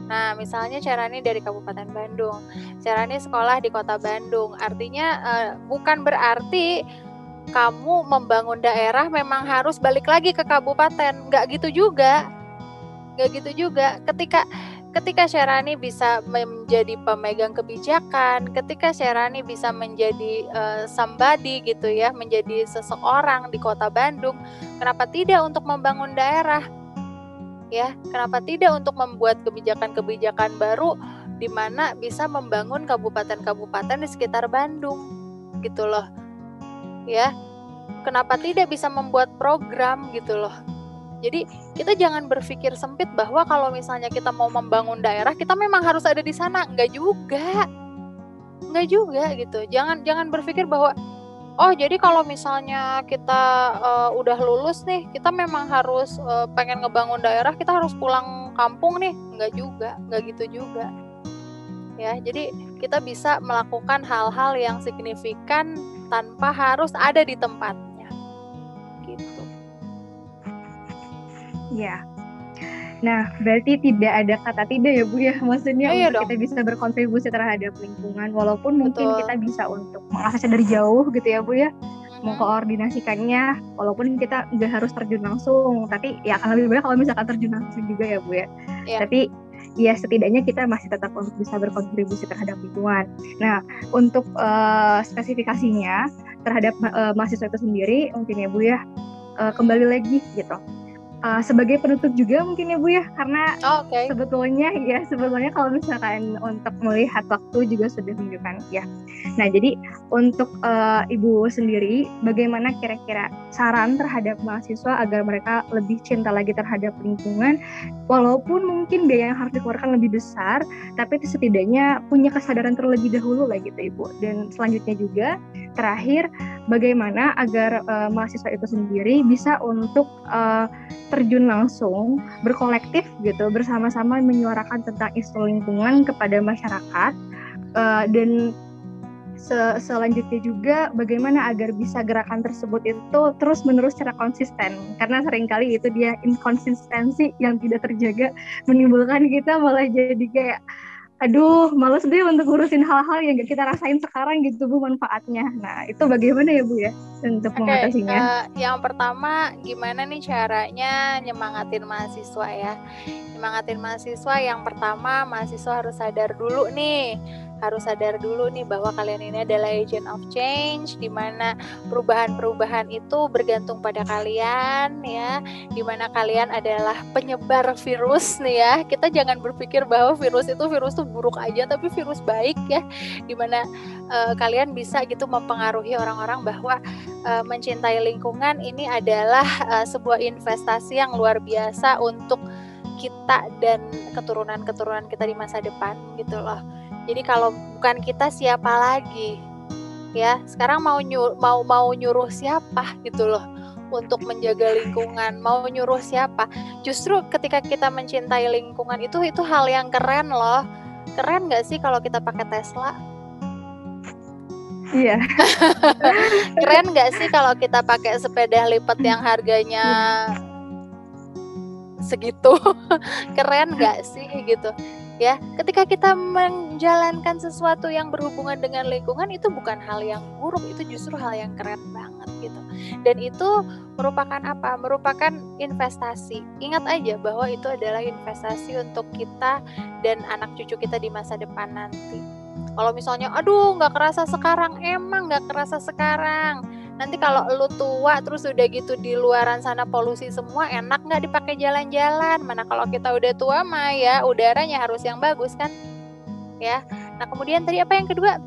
Nah, misalnya Syarani dari Kabupaten Bandung, Syarani sekolah di Kota Bandung. Artinya uh, bukan berarti kamu membangun daerah memang harus balik lagi ke kabupaten. Nggak gitu juga. Nggak gitu juga. Ketika ketika Sherani bisa menjadi pemegang kebijakan, ketika Sherani bisa menjadi uh, somebody gitu ya, menjadi seseorang di kota Bandung, kenapa tidak untuk membangun daerah? Ya, kenapa tidak untuk membuat kebijakan-kebijakan baru di mana bisa membangun kabupaten-kabupaten di sekitar Bandung? Gitu loh ya. Kenapa tidak bisa membuat program gitu loh. Jadi kita jangan berpikir sempit bahwa kalau misalnya kita mau membangun daerah kita memang harus ada di sana. Nggak juga. Nggak juga gitu. Jangan jangan berpikir bahwa oh jadi kalau misalnya kita uh, udah lulus nih kita memang harus uh, pengen ngebangun daerah kita harus pulang kampung nih. Nggak juga. Nggak gitu juga. Ya jadi kita bisa melakukan hal-hal yang signifikan tanpa harus ada di tempatnya. Gitu. Ya nah berarti tidak ada kata tidak ya bu ya? Maksudnya oh, iya untuk kita bisa berkontribusi terhadap lingkungan walaupun mungkin Betul. kita bisa untuk mengaksesnya dari jauh gitu ya bu ya? Mengkoordinasikannya walaupun kita nggak harus terjun langsung tapi ya akan lebih baik kalau misalkan terjun langsung juga ya bu ya? Yeah. tapi ya setidaknya kita masih tetap untuk bisa berkontribusi terhadap lingkungan. Nah, untuk uh, spesifikasinya terhadap uh, mahasiswa itu sendiri mungkin ya Bu ya uh, kembali lagi gitu uh, sebagai penutup juga mungkin ya Bu ya karena oh, okay. sebetulnya ya sebetulnya kalau misalkan untuk melihat waktu juga sudah menunjukkan ya. Nah jadi untuk uh, Ibu sendiri bagaimana kira-kira saran terhadap mahasiswa agar mereka lebih cinta lagi terhadap lingkungan walaupun mungkin biaya yang harus dikeluarkan lebih besar tapi setidaknya punya kesadaran terlebih dahulu lah gitu Ibu dan selanjutnya juga terakhir bagaimana agar uh, mahasiswa itu sendiri bisa untuk uh, terjun langsung berkolektif gitu bersama-sama menyuarakan tentang isu lingkungan kepada masyarakat uh, dan se selanjutnya juga bagaimana agar bisa gerakan tersebut itu terus menerus secara konsisten. Karena sering kali itu dia inkonsistensi yang tidak terjaga menimbulkan kita malah jadi kayak aduh males deh untuk ngurusin hal-hal yang kita rasain sekarang gitu bu manfaatnya. Nah itu bagaimana ya bu ya untuk okay, mengatasinya? uh, yang pertama gimana nih caranya nyemangatin mahasiswa ya? Nyemangatin mahasiswa yang pertama mahasiswa harus sadar dulu nih harus sadar dulu nih bahwa kalian ini adalah agent of change di mana perubahan-perubahan itu bergantung pada kalian ya. Di mana kalian adalah penyebar virus nih ya. Kita jangan berpikir bahwa virus itu virus tuh buruk aja tapi virus baik ya. Di mana uh, kalian bisa gitu mempengaruhi orang-orang bahwa uh, mencintai lingkungan ini adalah uh, sebuah investasi yang luar biasa untuk kita dan keturunan-keturunan kita di masa depan gitu loh. Jadi kalau bukan kita siapa lagi? Ya, sekarang mau nyuruh, mau mau nyuruh siapa gitu loh untuk menjaga lingkungan, mau nyuruh siapa? Justru ketika kita mencintai lingkungan itu itu hal yang keren loh. Keren nggak sih kalau kita pakai Tesla? Iya. Keren nggak sih kalau kita pakai sepeda lipat yang harganya segitu? Keren nggak sih gitu? Ya, ketika kita menjalankan sesuatu yang berhubungan dengan lingkungan itu bukan hal yang buruk, itu justru hal yang keren banget gitu. Dan itu merupakan apa? Merupakan investasi. Ingat aja bahwa itu adalah investasi untuk kita dan anak cucu kita di masa depan nanti kalau misalnya, aduh nggak kerasa sekarang, emang nggak kerasa sekarang. Nanti kalau lu tua terus udah gitu di luaran sana polusi semua, enak nggak dipakai jalan-jalan? Mana kalau kita udah tua mah ya udaranya harus yang bagus kan? Ya. Nah kemudian tadi apa yang kedua?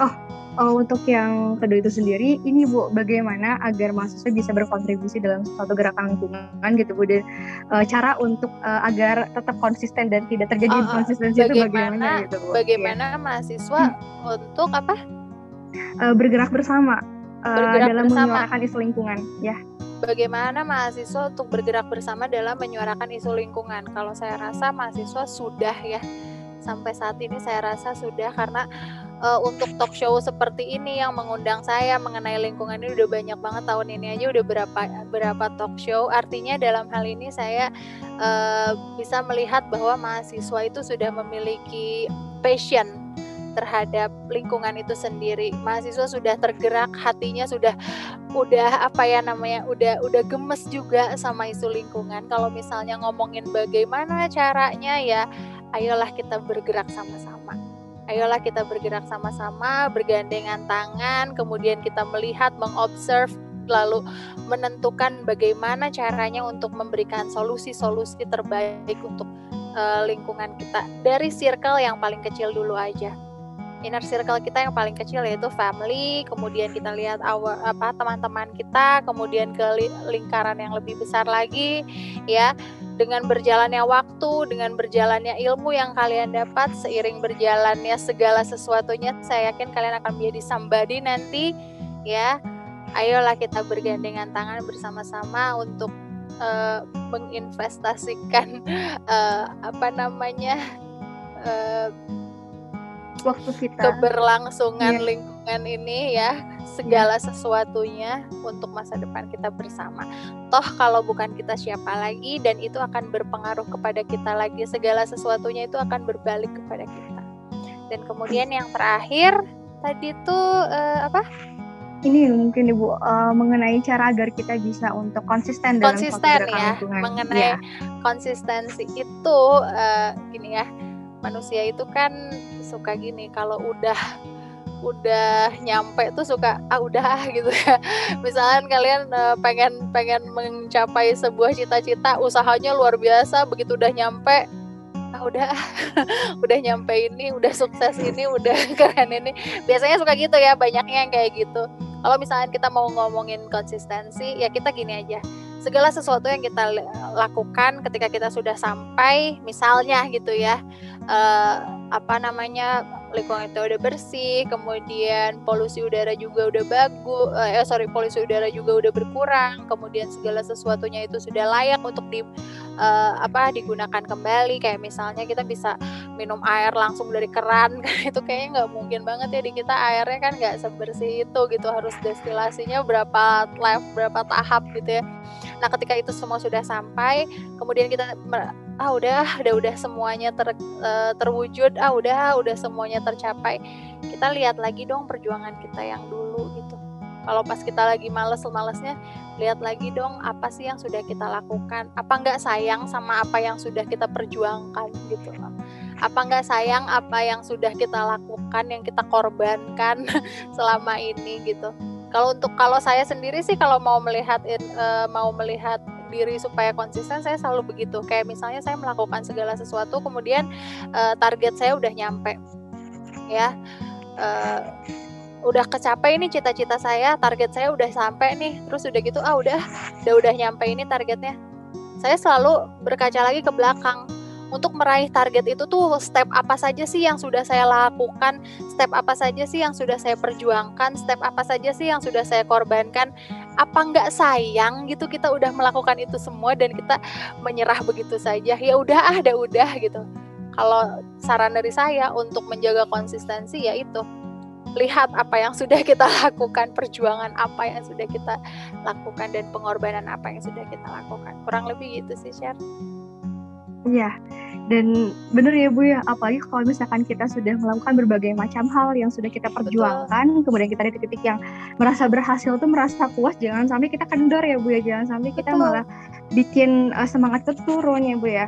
Oh, uh, untuk yang kedua itu sendiri, ini Bu, bagaimana agar mahasiswa bisa berkontribusi dalam suatu gerakan lingkungan gitu Bu, dan uh, cara untuk uh, agar tetap konsisten dan tidak terjadi oh, konsistensi bagaimana, itu bagaimana gitu Bu? Bagaimana ya. mahasiswa hmm. untuk apa? Uh, bergerak bersama uh, bergerak dalam bersama. menyuarakan isu lingkungan, ya. Bagaimana mahasiswa untuk bergerak bersama dalam menyuarakan isu lingkungan? Kalau saya rasa mahasiswa sudah ya sampai saat ini saya rasa sudah karena uh, untuk talk show seperti ini yang mengundang saya mengenai lingkungan ini udah banyak banget tahun ini aja udah berapa berapa talk show artinya dalam hal ini saya uh, bisa melihat bahwa mahasiswa itu sudah memiliki passion terhadap lingkungan itu sendiri. Mahasiswa sudah tergerak hatinya sudah udah apa ya namanya udah udah gemes juga sama isu lingkungan. Kalau misalnya ngomongin bagaimana caranya ya ayolah kita bergerak sama-sama. Ayolah kita bergerak sama-sama, bergandengan tangan, kemudian kita melihat, mengobserv, lalu menentukan bagaimana caranya untuk memberikan solusi-solusi terbaik untuk uh, lingkungan kita. Dari circle yang paling kecil dulu aja inner circle kita yang paling kecil yaitu family, kemudian kita lihat our, apa teman-teman kita, kemudian ke lingkaran yang lebih besar lagi ya. Dengan berjalannya waktu, dengan berjalannya ilmu yang kalian dapat seiring berjalannya segala sesuatunya, saya yakin kalian akan menjadi somebody nanti ya. Ayolah kita bergandengan tangan bersama-sama untuk uh, menginvestasikan uh, apa namanya uh, waktu kita keberlangsungan yeah. lingkungan ini ya segala sesuatunya untuk masa depan kita bersama. Toh kalau bukan kita siapa lagi dan itu akan berpengaruh kepada kita lagi segala sesuatunya itu akan berbalik kepada kita. Dan kemudian yang terakhir tadi tuh uh, apa? Ini mungkin ibu uh, mengenai cara agar kita bisa untuk konsisten dalam konsisten ya lingkungan. mengenai ya. konsistensi itu uh, gini ya manusia itu kan suka gini kalau udah udah nyampe tuh suka ah udah gitu ya. Misalkan kalian uh, pengen pengen mencapai sebuah cita-cita usahanya luar biasa begitu udah nyampe ah udah udah nyampe ini udah sukses ini udah keren ini. Biasanya suka gitu ya banyaknya yang kayak gitu. Kalau misalnya kita mau ngomongin konsistensi ya kita gini aja segala sesuatu yang kita lakukan ketika kita sudah sampai misalnya gitu ya uh, apa namanya lingkungan kita udah bersih, kemudian polusi udara juga udah bagus, uh, eh sorry polusi udara juga udah berkurang, kemudian segala sesuatunya itu sudah layak untuk di uh, apa digunakan kembali, kayak misalnya kita bisa minum air langsung dari keran, kan itu kayaknya nggak mungkin banget ya di kita airnya kan nggak sebersih itu gitu, harus destilasinya berapa level, berapa tahap gitu ya. Nah ketika itu semua sudah sampai, kemudian kita ah udah udah udah semuanya ter, uh, terwujud. Ah udah udah semuanya tercapai. Kita lihat lagi dong perjuangan kita yang dulu gitu. Kalau pas kita lagi males malesnya lihat lagi dong apa sih yang sudah kita lakukan. Apa nggak sayang sama apa yang sudah kita perjuangkan gitu apa nggak sayang apa yang sudah kita lakukan yang kita korbankan selama ini gitu. Kalau untuk kalau saya sendiri sih kalau mau melihat uh, mau melihat diri supaya konsisten saya selalu begitu. Kayak misalnya saya melakukan segala sesuatu kemudian uh, target saya udah nyampe. Ya uh, udah kecapai ini cita-cita saya target saya udah sampai nih terus udah gitu ah udah udah udah nyampe ini targetnya. Saya selalu berkaca lagi ke belakang untuk meraih target itu tuh step apa saja sih yang sudah saya lakukan, step apa saja sih yang sudah saya perjuangkan, step apa saja sih yang sudah saya korbankan. Apa nggak sayang gitu kita udah melakukan itu semua dan kita menyerah begitu saja. Ya udah ah, udah udah gitu. Kalau saran dari saya untuk menjaga konsistensi ya itu lihat apa yang sudah kita lakukan, perjuangan apa yang sudah kita lakukan dan pengorbanan apa yang sudah kita lakukan. Kurang lebih gitu sih, Sher. Iya, dan benar ya Bu ya, apalagi kalau misalkan kita sudah melakukan berbagai macam hal yang sudah kita perjuangkan, Betul. kemudian kita di titik yang merasa berhasil tuh merasa puas, jangan sampai kita kendor ya Bu ya, jangan sampai kita Betul. malah bikin uh, semangat itu turun ya Bu ya.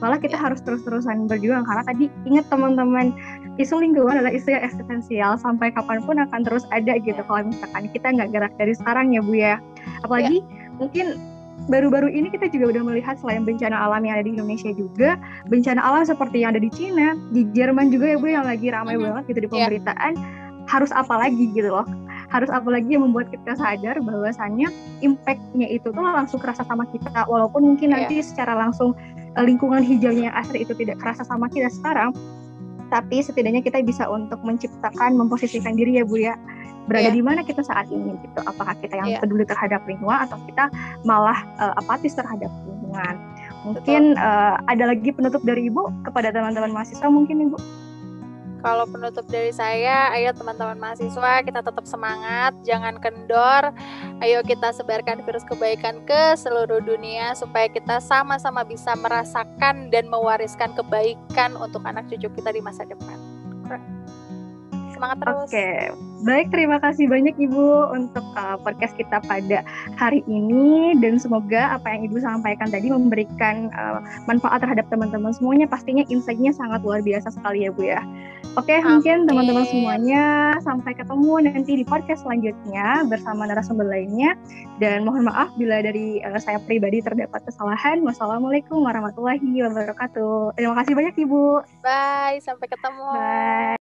Malah kita ya. harus terus-terusan berjuang karena tadi ingat teman-teman isu lingkungan adalah isu yang eksistensial sampai kapan pun akan terus ada gitu kalau misalkan kita nggak gerak dari sekarang ya Bu ya. Apalagi ya. mungkin baru-baru ini kita juga udah melihat selain bencana alam yang ada di Indonesia juga bencana alam seperti yang ada di Cina, di Jerman juga ya Bu yang lagi ramai mm -hmm. banget gitu di iya. pemberitaan. Yeah. Harus apa lagi gitu loh. Harus apa lagi yang membuat kita sadar bahwasannya impact-nya itu tuh langsung kerasa sama kita walaupun mungkin yeah. nanti secara langsung eh, lingkungan hijaunya yang asli itu tidak kerasa sama kita sekarang tapi setidaknya kita bisa untuk menciptakan memposisikan diri ya Bu ya. Berada yeah. di mana kita saat ini gitu. Apakah kita yang yeah. peduli terhadap lingkungan atau kita malah uh, apatis terhadap lingkungan? Mungkin uh, ada lagi penutup dari ibu kepada teman-teman mahasiswa mungkin ibu kalau penutup dari saya, ayo teman-teman mahasiswa kita tetap semangat, jangan kendor. Ayo kita sebarkan virus kebaikan ke seluruh dunia supaya kita sama-sama bisa merasakan dan mewariskan kebaikan untuk anak cucu kita di masa depan. Semangat terus. Oke, baik terima kasih banyak Ibu untuk uh, podcast kita pada hari ini dan semoga apa yang Ibu sampaikan tadi memberikan uh, manfaat terhadap teman-teman semuanya. Pastinya insight-nya sangat luar biasa sekali ya Bu ya. Oke, Amin. mungkin teman-teman semuanya sampai ketemu nanti di podcast selanjutnya bersama narasumber lainnya. Dan mohon maaf bila dari uh, saya pribadi terdapat kesalahan. Wassalamualaikum warahmatullahi wabarakatuh. Terima kasih banyak Ibu. Bye, sampai ketemu. Bye.